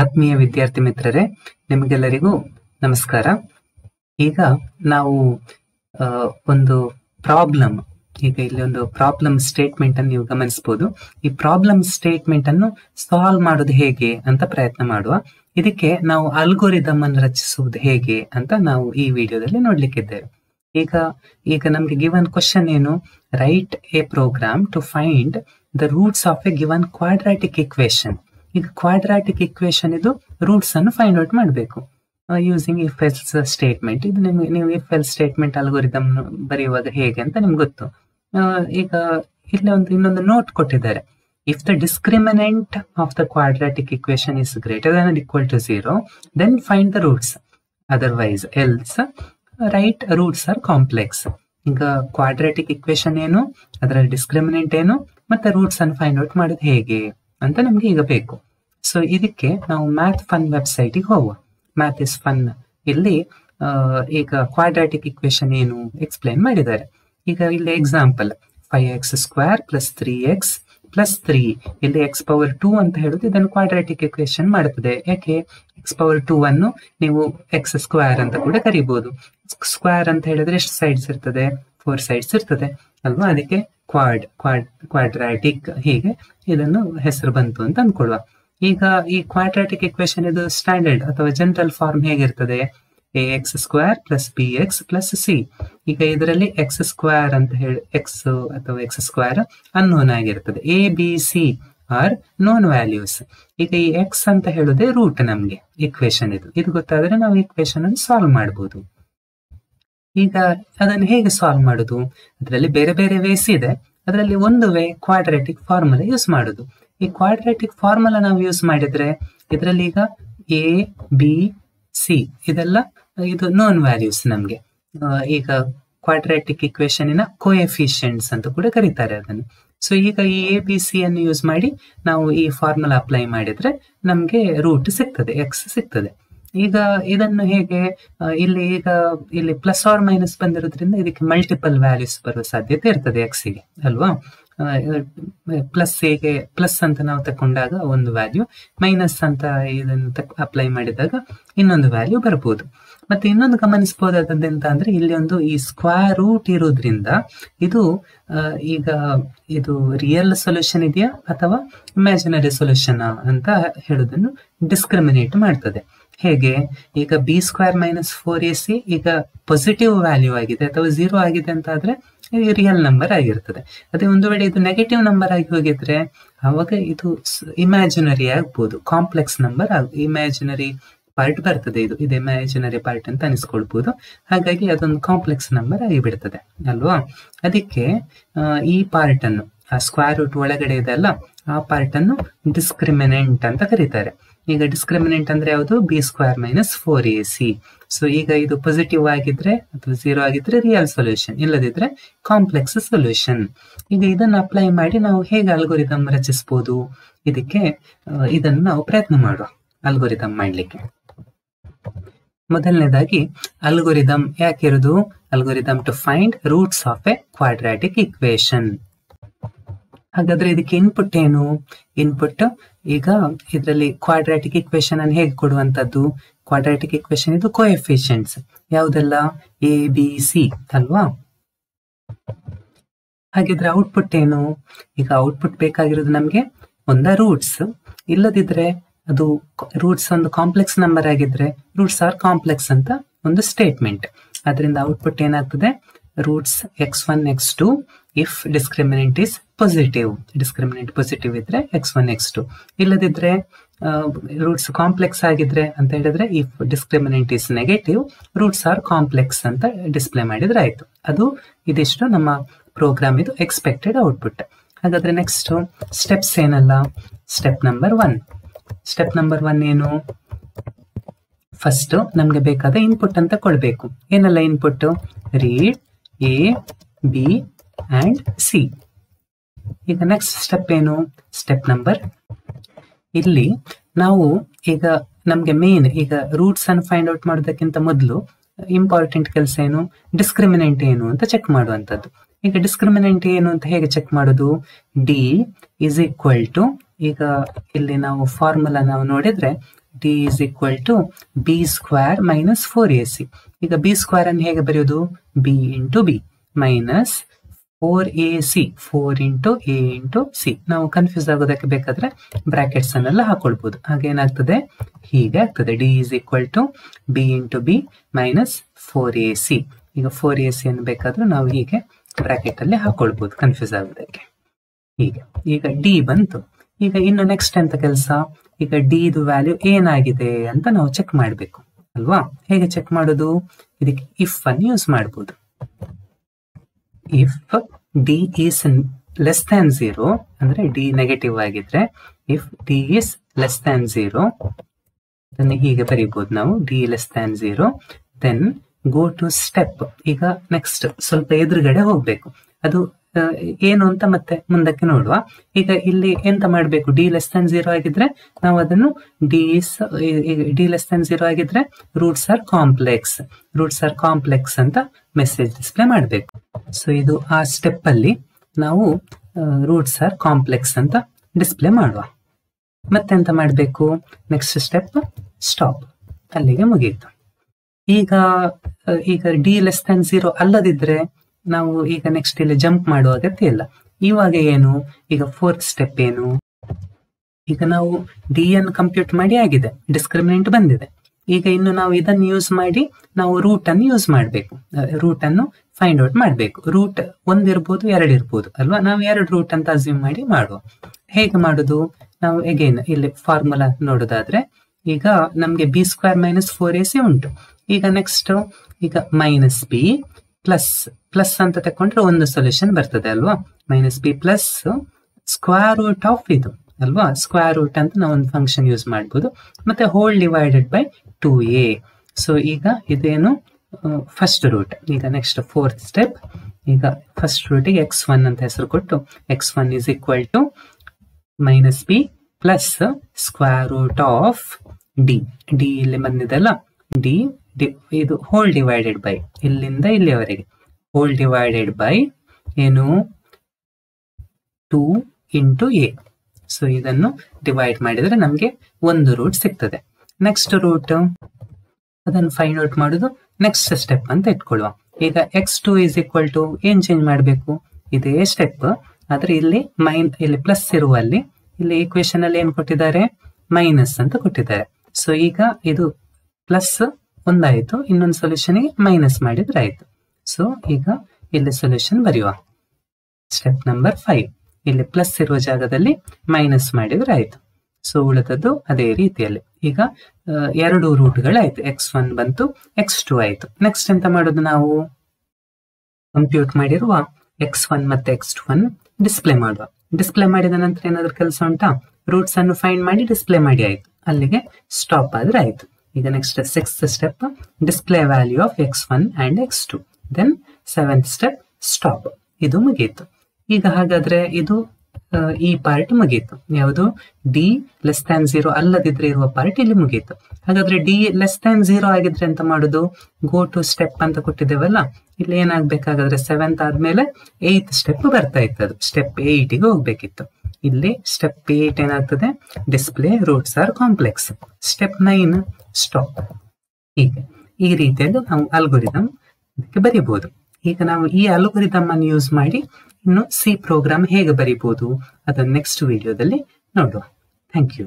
ಆತ್ಮೀಯ ವಿದ್ಯಾರ್ಥಿ ಮಿತ್ರರೇ, ನಿಮಗೆಲ್ಲರಿಗೂ ನಮಸ್ಕಾರ. ಈಗ ನಾವು ಒಂದು ಪ್ರಾಬ್ಲಮ್, ಈಗ ಇಲ್ಲಿ ಒಂದು ಪ್ರಾಬ್ಲಮ್ ಸ್ಟೇಟ್ಮೆಂಟ್ ಅನ್ನು ನೀವು ಗಮನಿಸಬಹುದು ಈ ಪ್ರಾಬ್ಲಮ್ ಸ್ಟೇಟ್ಮೆಂಟ್ ಅನ್ನು ಸಾಲ್ವ್ ಮಾಡೋದು ಹೇಗೆ ಅಂತ ಪ್ರಯತ್ನ ಮಾಡುವ. ಇದಕ್ಕೆ ನಾವು ಅಲ್ಗೋರಿದಮ್ ಅನ್ನು ರಚಿಸುವುದು ಹೇಗೆ ಅಂತ ನಾವು ಈ ವಿಡಿಯೋದಲ್ಲಿ ನೋಡ್ಲಿಕ್ಕಿದ್ದೇವೆ. ಈಗ ಈಗ ನಮ್ಗೆ ಗಿವನ್ ಕ್ವಶನ್ ಏನು? Write a program to find the roots of a given quadratic equation ಈಗ ಕ್ವಾಡ್ರಾಟಿಕ್ ಇಕ್ವೇಶನ್ ಇದು ರೂಟ್ಸ್ ಅನ್ನು ಫೈಂಡ್ ಔಟ್ ಮಾಡಬೇಕು. ಯೂಸಿಂಗ್ ಇಫ್ ಎಲ್ಸ್ ಸ್ಟೇಟ್ಮೆಂಟ್ ಇದು ನಿಮಗೆ, ನೀವು ಇಫ್ ಎಲ್ ಸ್ಟೇಟ್ಮೆಂಟ್ ಅಲ್ಗೋರಿದಮ್ ಬರೆಯುವಾಗ ಹೇಗೆ ಅಂತ ನಿಮ್ಗೆ ಗೊತ್ತು. ಈಗ ಇಲ್ಲಿ ಒಂದು, ಇನ್ನೊಂದು ನೋಟ್ ಕೊಟ್ಟಿದ್ದಾರೆ. If the discriminant of the quadratic equation is greater than equal to zero then find the roots otherwise else write roots are complex ಈಗ ಕ್ವಾಡ್ರಾಟಿಕ್ ಇಕ್ವೇಶನ್ ಏನು ಅದರ ಡಿಸ್ಕ್ರಿಮಿನೆಂಟ್ ಏನು, ಮತ್ತೆ ರೂಟ್ಸ್ ಅನ್ನು ಫೈಂಡ್ ಔಟ್ ಮಾಡೋದು ಹೇಗೆ? ಅಂತ ನಮ್ಗೆ ಈಗ ಬೇಕು. ಸೊ ಇದಕ್ಕೆ ನಾವು ಮ್ಯಾಥ್ ಫನ್ ವೆಬ್ಸೈಟಿಗೆ ಹೋಗುವ. ಮ್ಯಾಥ್ ಇಸ್ ಫನ್ ಇಲ್ಲಿ ಈಗ ಕ್ವಾಡ್ರಾಟಿಕ್ ಇಕ್ವೇಶನ್ ಏನು ಎಕ್ಸ್ಪ್ಲೈನ್ ಮಾಡಿದ್ದಾರೆ. ಈಗ ಇಲ್ಲಿ example five x square plus three x plus three ಇಲ್ಲಿ ಎಕ್ಸ್ ಪವರ್ ಟೂ ಅಂತ ಹೇಳುದು ಇದನ್ನು ಕ್ವಾಡ್ರಾಟಿಕ್ ಇಕ್ವೇಶನ್ ಮಾಡುತ್ತದೆ. ಯಾಕೆ? ಎಕ್ಸ್ ಪವರ್ ಟೂ ಅನ್ನು ನೀವು ಎಕ್ಸ್ ಸ್ಕ್ವೇರ್ ಅಂತ ಕೂಡ ಕರಿಬಹುದು ಸ್ಕ್ವೇರ್ ಅಂತ ಹೇಳಿದ್ರೆ ಎಷ್ಟು ಸೈಡ್ಸ್ ಇರ್ತದೆ? ಫೋರ್ ಸೈಡ್ಸ್ ಇರ್ತದೆ. ಅಲ್ವಾ? ಅದಕ್ಕೆ ಕ್ವಾಡ್ ಕ್ವಾಡ್ ಕ್ವಾಡ್ರಾಟಿಕ್ ಹೀಗೆ ಇದನ್ನು ಹೆಸರು ಬಂತು ಅಂತ ಅನ್ಕೊಳ್ಳುವ ಈಗ ಈ ಕ್ವಾಡ್ರಾಟಿಕ್ ಇಕ್ವೇಶನ್ ಇದು ಸ್ಟ್ಯಾಂಡರ್ಡ್ ಅಥವಾ ಜನರಲ್ ಫಾರ್ಮ್ ಹೇಗಿರ್ತದೆ? A x square plus b x plus c ಈಗ ಇದರಲ್ಲಿ ಎಕ್ಸ್ ಸ್ಕ್ವೇರ್ ಅಂತ ಹೇಳಿ ಎಕ್ಸ್ ಅಥವಾ ಎಕ್ಸ್ ಸ್ಕ್ವೇರ್ ಅನ್ನೋನ್ ಆಗಿರ್ತದೆ. A b c are known values ಈಗ ಈ ಎಕ್ಸ್ ಅಂತ ಹೇಳುದೇ ರೂಟ್ ನಮ್ಗೆ ಇಕ್ವೇಶನ್ ಇದು. ಇದು ಗೊತ್ತಾದ್ರೆ ನಾವು ಇಕ್ವೇಶನ್ ಅನ್ನು ಸಾಲ್ವ್ ಮಾಡಬಹುದು ಈಗ ಅದನ್ನು ಹೇಗೆ ಸಾಲ್ವ್ ಮಾಡುದು? ಅದರಲ್ಲಿ ಬೇರೆ ಬೇರೆ ವೇಸ್ ಇದೆ. ಅದರಲ್ಲಿ ಒಂದು ವೇ ಕ್ವಾಡ್ರಾಟಿಕ್ ಫಾರ್ಮುಲಾ ಯೂಸ್ ಮಾಡುದು. ಈ ಕ್ವಾಡ್ರಾಟಿಕ್ ಫಾರ್ಮುಲಾ ನಾವು ಯೂಸ್ ಮಾಡಿದ್ರೆ ಇದರಲ್ಲಿ ಈಗ ಎ ಬಿ ಸಿ ಇದೆಲ್ಲ ಇದು ನೋನ್ ವ್ಯಾಲ್ಯೂಸ್ ನಮಗೆ. ಈಗ ಕ್ವಾಡ್ರಾಟಿಕ್ ಇಕ್ವೇಶನಿನ ಕೋಎಫಿಷಿಯಂಟ್ಸ್ ಅಂತ ಕೂಡ ಕರೀತಾರೆ ಅದನ್ನು. ಸೊ ಈಗ ಈ ಎ ಬಿ ಸಿ ಅನ್ನು ಯೂಸ್ ಮಾಡಿ ನಾವು ಈ ಫಾರ್ಮುಲಾ ಅಪ್ಲೈ ಮಾಡಿದ್ರೆ ನಮಗೆ ರೂಟ್ ಸಿಗ್ತದೆ ಎಕ್ಸ್ ಸಿಗ್ತದೆ. ಈಗ ಇದನ್ನು ಹೇಗೆ ಇಲ್ಲಿ ಈಗ ಇಲ್ಲಿ ಪ್ಲಸ್ ಆರ್ ಮೈನಸ್ ಬಂದಿರೋದ್ರಿಂದ ಇದಕ್ಕೆ ಮಲ್ಟಿಪಲ್ ವ್ಯಾಲ್ಯೂಸ್ ಬರುವ ಸಾಧ್ಯತೆ ಇರ್ತದೆ ಎಕ್ಸಿಗೆ ಅಲ್ವಾ? ಪ್ಲಸ್ ಹೇಗೆ ಪ್ಲಸ್ ಅಂತ ನಾವು ತಕೊಂಡಾಗ ಒಂದು ವ್ಯಾಲ್ಯೂ ಮೈನಸ್ ಅಂತ ಇದನ್ನು ಅಪ್ಲೈ ಮಾಡಿದಾಗ ಇನ್ನೊಂದು ವ್ಯಾಲ್ಯೂ ಬರ್ಬೋದು ಮತ್ತೆ ಇನ್ನೊಂದು ಗಮನಿಸಬಹುದಾದದ್ದು ಎಂತ ಅಂದ್ರೆ ಇಲ್ಲಿ ಒಂದು ಈ ಸ್ಕ್ವೇರ್ ರೂಟ್ ಇರೋದ್ರಿಂದ ಇದು ಈಗ ಇದು ರಿಯಲ್ ಸೊಲ್ಯೂಷನ್ ಇದೆಯಾ ಅಥವಾ ಇಮ್ಯಾಜಿನರಿ ಸೊಲ್ಯೂಷನ್ ಅಂತ ಹೇಳೋದನ್ನು ಡಿಸ್ಕ್ರಿಮಿನೇಟ್ ಮಾಡ್ತದೆ. ಹೇಗೆ? ಈಗ b square minus four a c ಈಗ ಪಾಸಿಟಿವ್ ವ್ಯಾಲ್ಯೂ ಆಗಿದೆ ಅಥವಾ ಝೀರೋ ಆಗಿದೆ ಅಂತ ಆದ್ರೆ ರಿಯಲ್ ನಂಬರ್ ಆಗಿರ್ತದೆ. ಅದೇ ಒಂದು ವೇಳೆ ಇದು ನೆಗೆಟಿವ್ ನಂಬರ್ ಆಗಿ ಹೋಗಿದ್ರೆ ಅವಾಗ ಇದು ಇಮ್ಯಾಜಿನರಿ ಆಗ್ಬೋದು ಕಾಂಪ್ಲೆಕ್ಸ್ ನಂಬರ್ ಇಮ್ಯಾಜಿನರಿ ಪಾರ್ಟ್ ಬರ್ತದೆ ಇದು. ಇದು ಇಮ್ಯಾಜಿನರಿ ಪಾರ್ಟ್ ಅಂತ ಅನಿಸ್ಕೊಳ್ಬಹುದು ಹಾಗಾಗಿ ಅದೊಂದು ಕಾಂಪ್ಲೆಕ್ಸ್ ನಂಬರ್ ಆಗಿಬಿಡ್ತದೆ, ಅಲ್ವಾ? ಅದಕ್ಕೆ ಈ ಪಾರ್ಟ್ ಅನ್ನು ಸ್ಕ್ವೇರ್ ರೂಟ್ ಒಳಗಡೆ ಇದೆಲ್ಲ ಆ ಪಾರ್ಟ್ ಅನ್ನು ಡಿಸ್ಕ್ರಿಮಿನೆಂಟ್ ಅಂತ ಕರೀತಾರೆ. ಈಗ ಡಿಸ್ಕ್ರಿಮಿನೆಂಟ್ ಅಂದ್ರೆ ಯಾವುದು? B square minus four a c so ಈಗ ಇದು ಪಾಸಿಟಿವ್ ಆಗಿದ್ರೆ ಅಥವಾ ಝೀರೋ ಆಗಿದ್ರೆ ರಿಯಲ್ ಸೊಲ್ಯೂಷನ್ ಇಲ್ಲದಿದ್ರೆ ಕಾಂಪ್ಲೆಕ್ಸ್ ಸೊಲ್ಯೂಷನ್ ಈಗ ಇದನ್ನು ಅಪ್ಲೈ ಮಾಡಿ ನಾವು ಹೇಗೆ ಅಲ್ಗೋರಿದಮ್ ರಚಿಸಬಹುದು ಇದಕ್ಕೆ ಇದನ್ನು ನಾವು ಪ್ರಯತ್ನ ಮಾಡುವ ಅಲ್ಗೋರಿದಮ್ ಮಾಡಲಿಕ್ಕೆ. ಮೊದಲನೇದಾಗಿ algorithm ಯಾಕಿರೋದು? Algorithm to find roots of a quadratic equation ಹಾಗಾದ್ರೆ ಇದಕ್ಕೆ ಇನ್ಪುಟ್ ಏನು? ಇನ್ಪುಟ್ ಈಗ ಇದರಲ್ಲಿ ಕ್ವಾಡ್ರಾಟಿಕ್ ಇಕ್ವೇಶನ್ ಅನ್ನು ಹೇಗೆ ಕೊಡುವಂತದ್ದು ಕ್ವಾಡ್ರಾಟಿಕ್ ಇಕ್ವೇಶನ್ ಇದು ಕೋಎಫಿಷಿಯಂಟ್ಸ್ ಯಾವುದೆಲ್ಲ? ಎ ಬಿ ಸಿ ಅಲ್ವಾ? ಹಾಗಿದ್ರೆ ಔಟ್ಪುಟ್ ಏನು? ಈಗ ಔಟ್ಪುಟ್ ಬೇಕಾಗಿರೋದು ನಮಗೆ ಒಂದ ರೂಟ್ಸ್ ಇಲ್ಲದಿದ್ರೆ ಅದು ರೂಟ್ಸ್ ಒಂದು ಕಾಂಪ್ಲೆಕ್ಸ್ ನಂಬರ್ ಆಗಿದ್ರೆ ರೂಟ್ಸ್ ಆರ್ ಕಾಂಪ್ಲೆಕ್ಸ್ ಅಂತ ಒಂದು ಸ್ಟೇಟ್ಮೆಂಟ್ ಅದರಿಂದ ಔಟ್ಪುಟ್ ಏನಾಗ್ತದೆ? Roots x one x two if discriminant is positive discriminant positive ಇದ್ರೆ ಎಕ್ಸ್ ಒನ್ ಎಕ್ಸ್ ಟು ಇಲ್ಲದಿದ್ರೆ ರೂಟ್ಸ್ ಕಾಂಪ್ಲೆಕ್ಸ್ ಆಗಿದ್ರೆ ಅಂತ ಹೇಳಿದ್ರೆ if discriminant is negative roots are complex ಅಂತ ಡಿಸ್ಪ್ಲೇ ಮಾಡಿದ್ರೆ ಆಯ್ತು. ಅದು ಇದಿಷ್ಟು ನಮ್ಮ ಪ್ರೋಗ್ರಾಮ್ ಇದು ಎಕ್ಸ್ಪೆಕ್ಟೆಡ್ ಔಟ್ಪುಟ್ ಹಾಗಾದ್ರೆ ನೆಕ್ಸ್ಟ್ ಸ್ಟೆಪ್ಸ್ ಏನಲ್ಲ? Step number one step number one ಏನು? ಫಸ್ಟ್ ನಮ್ಗೆ ಬೇಕಾದ ಇನ್ಪುಟ್ ಅಂತ ಕೊಡಬೇಕು. ಏನಲ್ಲ input read a b and c ಈಗ ನೆಕ್ಸ್ಟ್ ಸ್ಟೆಪ್ ಏನು? ಸ್ಟೆಪ್ ನಂಬರ್ ಇಲ್ಲಿ ನಾವು ಈಗ ನಮಗೆ ಮೇನ್ ಈಗ ರೂಟ್ಸ್ ಅನ್ನು ಫೈಂಡ್ ಔಟ್ ಮಾಡೋದಕ್ಕಿಂತ ಮೊದಲು ಇಂಪಾರ್ಟೆಂಟ್ ಕೆಲಸ ಏನು? ಡಿಸ್ಕ್ರಿಮಿನೆಂಟ್ ಏನು ಅಂತ ಚೆಕ್ ಮಾಡುವಂಥದ್ದು. ಈಗ ಡಿಸ್ಕ್ರಿಮಿನೆಂಟ್ ಏನು ಅಂತ ಹೇಗೆ ಚೆಕ್ ಮಾಡೋದು? ಡಿ ಇಸ್ ಈಕ್ವಲ್ ಟು ಈಗ ಇಲ್ಲಿ ನಾವು ಫಾರ್ಮುಲಾ ನಾವು ನೋಡಿದ್ರೆ D is equal to B square minus four A C ಈಗ ಬಿ ಸ್ಕ್ವೇರ್ ಅನ್ನು ಹೇಗೆ ಬರೆಯೋದು? B into B minus four A C four into A into C ನಾವು ಕನ್ಫ್ಯೂಸ್ ಆಗೋದಕ್ಕೆ ಬೇಕಾದ್ರೆ ಬ್ರಾಕೆಟ್ಸ್ ಅನ್ನೆಲ್ಲ ಹಾಕೊಳ್ಬಹುದು ಹಾಗೇನಾಗ್ತದೆ ಹೀಗೆ ಆಗ್ತದೆ. D is equal to B into B minus four A C ಈಗ ಫೋರ್ ಎ ಸಿ ಅನ್ನು ಬೇಕಾದ್ರೂ ನಾವು ಹೀಗೆ ಬ್ರಾಕೆಟ್ ಅಲ್ಲಿ ಹಾಕೊಳ್ಬಹುದು ಕನ್ಫ್ಯೂಸ್ ಆಗೋದಕ್ಕೆ. ಹೀಗೆ. ಈಗ ಡಿ ಬಂತು. ಈಗ ಇನ್ನು ನೆಕ್ಸ್ಟ್ ಎಂತ ಕೆಲಸ? ಈಗ ಡಿ ದು ವ್ಯಾಲ್ಯೂ ಏನಾಗಿದೆ ಅಂತ ನಾವು ಚೆಕ್ ಮಾಡಬೇಕು. ಅಲ್ವಾ? ಹೇಗೆ ಚೆಕ್ ಮಾಡೋದು? ಇದಕ್ಕೆ ಇಫ್ ಅನ್ನು ಯೂಸ್ ಮಾಡಬಹುದು if D is less than zero ಅಂದ್ರೆ ಡಿ ನೆಗೆಟಿವ್ ಆಗಿದ್ರೆ if D is less than zero ಅದನ್ನು ಹೀಗೆ ಬರೀಬಹುದು ನಾವು. D less than zero then go to step ಈಗ ನೆಕ್ಸ್ಟ್ ಸ್ವಲ್ಪ ಎದುರುಗಡೆ ಹೋಗ್ಬೇಕು. ಅದು ಏನು ಅಂತ ಮತ್ತೆ ಮುಂದಕ್ಕೆ ನೋಡುವ. ಈಗ ಇಲ್ಲಿ ಎಂತ ಮಾಡಬೇಕು? ಡಿ ಲೆಸ್ ದನ್ ಜೀರೋ ಆಗಿದ್ರೆ ನಾವು ಅದನ್ನು D D less than zero ಆಗಿದ್ರೆ roots are complex roots are complex ಅಂತ ಮೆಸೇಜ್ ಡಿಸ್ಪ್ಲೇ ಮಾಡಬೇಕು. ಸೊ ಇದು ಆ ಸ್ಟೆಪ್ ಅಲ್ಲಿ ನಾವು ರೂಟ್ಸ್ ಆರ್ ಕಾಂಪ್ಲೆಕ್ಸ್ ಅಂತ ಡಿಸ್ಪ್ಲೇ ಮಾಡುವ. ಮತ್ತೆಂತ ಮಾಡಬೇಕು? ನೆಕ್ಸ್ಟ್ ಸ್ಟೆಪ್ ಸ್ಟಾಪ್ ಅಲ್ಲಿಗೆ ಮುಗಿಯಿತು ಈಗ ಈಗ ಡಿ ಲೆಸ್ ದನ್ ಜೀರೋ ಅಲ್ಲದಿದ್ರೆ ನಾವು ಈಗ ನೆಕ್ಸ್ಟ್ ಇಲ್ಲಿ ಜಂಪ್ ಮಾಡುವ ಅಗತ್ಯ ಇಲ್ಲ. ಇವಾಗ ಏನು? ಈಗ ಫೋರ್ತ್ ಸ್ಟೆಪ್ ಏನು? ಈಗ ನಾವು ಡಿ ಎನ್ ಕಂಪ್ಯೂಟ್ ಮಾಡಿ ಆಗಿದೆ. ಡಿಸ್ಕ್ರಿಮಿನೆಂಟ್ ಬಂದಿದೆ. ಈಗ ಇನ್ನು ನಾವು ಇದನ್ನು ಯೂಸ್ ಮಾಡಿ ನಾವು ರೂಟ್ ಅನ್ನು ಯೂಸ್ ಮಾಡಬೇಕು. ರೂಟ್ ಅನ್ನು ಫೈಂಡ್ ಔಟ್ ಮಾಡಬೇಕು. ರೂಟ್ ಒಂದಿರ್ಬೋದು ಎರಡು ಇರ್ಬೋದು, ಅಲ್ವಾ? ನಾವು ಎರಡು ರೂಟ್ ಅಂತ ಅಸ್ಯೂಮ್ ಮಾಡಿ ಮಾಡುವ. ಹೇಗೆ ಮಾಡುದು? ನಾವು ಎಗೇನ್ ಇಲ್ಲಿ ಫಾರ್ಮುಲಾ ನೋಡೋದಾದ್ರೆ, ಈಗ ನಮ್ಗೆ B square minus four A C ಉಂಟು. ಈಗ ನೆಕ್ಸ್ಟ್ ಈಗ ಮೈನಸ್ ಬಿ ಪ್ಲಸ್ ಪ್ಲಸ್ ಅಂತ ತಕೊಂಡ್ರೆ ಒಂದು ಸೊಲ್ಯೂಷನ್ ಬರ್ತದೆ ಅಲ್ವಾ? Minus B plus square root of ಇದು, ಅಲ್ವಾ? ಸ್ಕ್ವೇರ್ ರೂಟ್ ಅಂತ ನಾವು ಒಂದು ಫಂಕ್ಷನ್ ಯೂಸ್ ಮಾಡ್ಬೋದು. ಮತ್ತೆ whole divided by two A so ಈಗ ಇದೇನು ಫಸ್ಟ್ ರೂಟ್ ಈಗ ನೆಕ್ಸ್ಟ್ ಫೋರ್ತ್ ಸ್ಟೆಪ್ ಈಗ ಫಸ್ಟ್ ರೂಟಿಗೆ ಎಕ್ಸ್ ಒನ್ ಅಂತ ಹೆಸರು ಕೊಟ್ಟು X one is equal to minus B plus square root of D D ಇಲ್ಲಿ ಬಂದಿದೆಲ್ಲ ಡಿ ಇದು ಹೋಲ್ ಡಿವೈಡೆಡ್ ಬೈ ಇಲ್ಲಿಂದ ಇಲ್ಲಿಯವರೆಗೆ. ಹೋಲ್ ಡಿವೈಡೆಡ್ ಬೈ ಏನು? ಟೂ ಇಂಟು ಎ ಸೊ ಇದನ್ನು ಡಿವೈಡ್ ಮಾಡಿದ್ರೆ ನಮಗೆ ಒಂದು ರೂಟ್ ಸಿಗ್ತದೆ. ನೆಕ್ಸ್ಟ್ ರೂಟ್ ಅದನ್ನು ಫೈಂಡ್ ಔಟ್ ಮಾಡೋದು. ನೆಕ್ಸ್ಟ್ ಸ್ಟೆಪ್ ಅಂತ ಇಟ್ಕೊಳ್ಳುವ. ಈಗ X two is equal to ಏನ್ ಚೇಂಜ್ ಮಾಡಬೇಕು? ಇದೇ ಸ್ಟೆಪ್ ಆದ್ರೆ ಇಲ್ಲಿ ಮೈನ್, ಇಲ್ಲಿ ಪ್ಲಸ್ ಇರುವಲ್ಲಿ ಇಲ್ಲಿ ಈಕ್ವೇಶನ್ ಅಲ್ಲಿ ಏನ್ ಕೊಟ್ಟಿದ್ದಾರೆ? ಮೈನಸ್ ಅಂತ ಕೊಟ್ಟಿದ್ದಾರೆ. ಸೊ ಈಗ ಇದು ಪ್ಲಸ್ ಒಂದಾಯ್ತು, ಇನ್ನೊಂದು ಸೊಲ್ಯೂಷನ್ಗೆ ಮೈನಸ್ ಮಾಡಿದ್ರೆ ಆಯ್ತು. ಸೊ ಈಗ ಇಲ್ಲಿ ಸೊಲ್ಯೂಷನ್ ಬರೆಯುವ. ಸ್ಟೆಪ್ ನಂಬರ್ ಫೈವ್ ಇಲ್ಲಿ ಪ್ಲಸ್ ಇರುವ ಜಾಗದಲ್ಲಿ ಮೈನಸ್ ಮಾಡಿದ್ರೆ ಆಯ್ತು. ಸೊ ಉಳಿದದ್ದು ಅದೇ ರೀತಿಯಲ್ಲಿ. ಈಗ ಎರಡು ರೂಟ್ಗಳಾಯ್ತು ಎಕ್ಸ್ ಒನ್ ಬಂತು ಎಕ್ಸ್ ಟು ಆಯಿತು. ನೆಕ್ಸ್ಟ್ ಎಂತ ಮಾಡೋದು ನಾವು? ಕಂಪ್ಯೂಟ್ ಮಾಡಿರುವ ಎಕ್ಸ್ ಒನ್ ಮತ್ತೆ ಎಕ್ಸ್ ಟು ಒನ್ ಡಿಸ್ಪ್ಲೇ ಮಾಡುವ. ಡಿಸ್ಪ್ಲೇ ಮಾಡಿದ ನಂತರ ಏನಾದ್ರೂ ಕೆಲಸ ಉಂಟಾ? ರೂಟ್ಸ್ ಅನ್ನು ಫೈಂಡ್ ಮಾಡಿ ಡಿಸ್ಪ್ಲೇ ಮಾಡಿ ಆಯಿತು. ಅಲ್ಲಿಗೆ ಸ್ಟಾಪ್ ಆದ್ರೆ ಆಯ್ತು. ಈಗ next six step display value of X one and X two then seventh step stop ಇದು ಮುಗೀತು. ಈಗ ಹಾಗಾದ್ರೆ ಇದು ಈ ಪಾರ್ಟ್ ಮುಗೀತು. ಯಾವುದು? ಡಿ ಲೆಸ್ ದ್ಯಾನ್ ಜೀರೋ ಅಲ್ಲದಿದ್ರೆ ಇರುವ ಪಾರ್ಟ್ ಇಲ್ಲಿ ಮುಗೀತು. ಹಾಗಾದ್ರೆ ಡಿ ಲೆಸ್ ದ್ಯಾನ್ ಝೀರೋ ಆಗಿದ್ರೆ ಅಂತ ಮಾಡೋದು? ಗೋ ಟು ಸ್ಟೆಪ್ ಅಂತ ಕೊಟ್ಟಿದ್ದೇವಲ್ಲ? ಇಲ್ಲಿ ಏನಾಗ್ಬೇಕಾಗಾದ್ರೆ ಸೆವೆಂತ್ ಆದ್ಮೇಲೆ ಏಯ್ತ್ ಸ್ಟೆಪ್ ಬರ್ತಾ ಇತ್ತು ಅದು ಸ್ಟೆಪ್ ಏಯ್ಟಿಗೆ ಹೋಗ್ಬೇಕಿತ್ತು. ಇಲ್ಲಿ ಸ್ಟೆಪ್ ಏಟ್ ಏನಾಗ್ತದೆ? Display roots are complex step nine stop ಹೀಗೆ. ಈ ರೀತಿಯಲ್ಲಿ ನಾವು ಅಲ್ಗೊರಿದಮ್ ಇದಕ್ಕೆ ಬರೀಬಹುದು ಈಗ ನಾವು ಈ ಅಲ್ಗೊರಿದಮ್ ಅನ್ನು ಯೂಸ್ ಮಾಡಿ ಇನ್ನು ಸಿ ಪ್ರೋಗ್ರಾಮ್ ಹೇಗೆ ಬರೀಬಹುದು ಅದನ್ನು ನೆಕ್ಸ್ಟ್ ವಿಡಿಯೋದಲ್ಲಿ ನೋಡುವ. Thank you